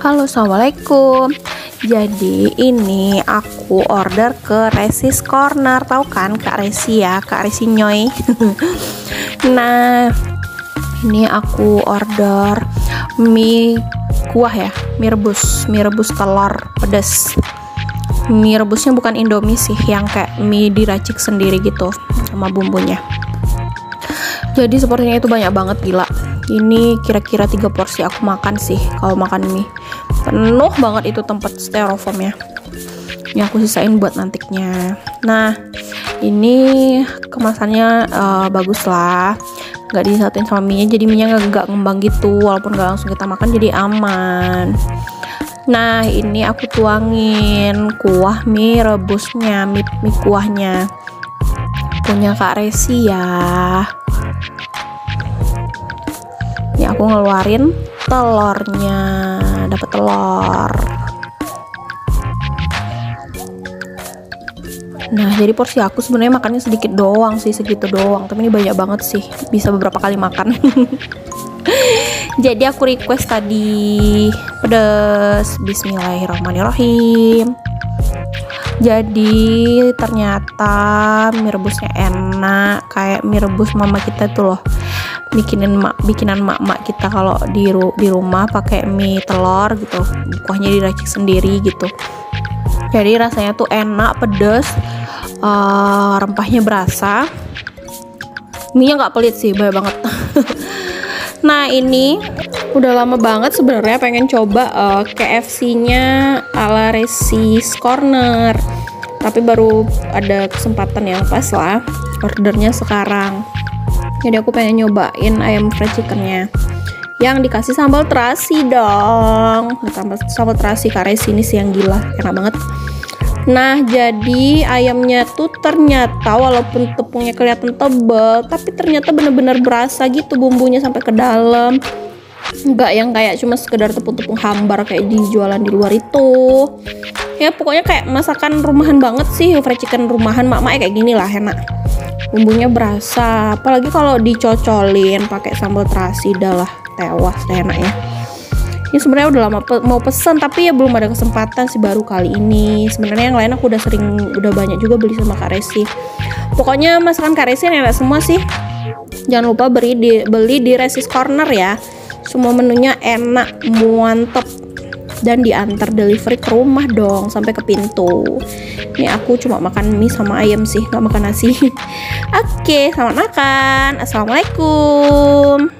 Halo assalamualaikum. Jadi ini aku order ke Resis Corner. Tahu kan Kak Resi ya? Kak Resi Nyoy. Nah ini aku order mie kuah ya. Mie rebus mie rebus telur pedas. Mie rebusnya bukan indomie sih yang kayak mie diracik sendiri gitu sama bumbunya. Jadi sepertinya itu banyak banget gila ini kira-kira tiga porsi aku makan sih kalau makan mie. Penuh banget itu tempat styrofoamnya. Ini aku sisain buat nantiknya. Nah ini kemasannya uh, bagus lah. Nggak disatuin sama mie jadi mie nggak ngembang gitu. Walaupun nggak langsung kita makan jadi aman. Nah ini aku tuangin kuah mie rebusnya mie, mie kuahnya. Punya kak Resi ya aku ngeluarin telurnya dapat telur Nah, jadi porsi aku sebenarnya makannya sedikit doang sih, segitu doang. Tapi ini banyak banget sih, bisa beberapa kali makan. jadi aku request tadi pedas. Bismillahirrahmanirrahim. Jadi ternyata mie rebusnya enak, kayak mie rebus mama kita tuh loh bikinin mak bikinan mak-mak kita kalau di ru di rumah pakai mie telur gitu. Kuahnya diracik sendiri gitu. Jadi rasanya tuh enak pedes uh, rempahnya berasa. Mie nya nggak pelit sih banyak banget. Nah ini udah lama banget sebenarnya pengen coba uh, eh, KFC nya ala Resis Corner. Tapi baru ada kesempatan yang pas lah ordernya sekarang jadi aku pengen nyobain ayam fried chickennya. Yang dikasih sambal terasi dong. Sambal, sambal terasi karena sini sih yang gila enak banget. Nah jadi ayamnya tuh ternyata walaupun tepungnya kelihatan tebal tapi ternyata bener-bener berasa gitu bumbunya sampai ke dalam. Nggak yang kayak cuma sekedar tepung-tepung hambar kayak di jualan di luar itu. Ya pokoknya kayak masakan rumahan banget sih fried chicken rumahan. Mak-mak kayak gini lah enak bumbunya berasa apalagi kalau dicocolin pakai sambal terasi dah lah tewas enaknya ini sebenarnya udah lama pe mau pesen tapi ya belum ada kesempatan sih baru kali ini. Sebenarnya yang lain aku udah sering udah banyak juga beli sama Kak Resi. Pokoknya masakan Kak Resi enak semua sih. Jangan lupa beri di, beli di Resis Corner ya. Semua menunya enak mantep dan diantar delivery ke rumah dong sampai ke pintu. Ini aku cuma makan mie sama ayam sih nggak makan nasi. Oke selamat makan. Assalamualaikum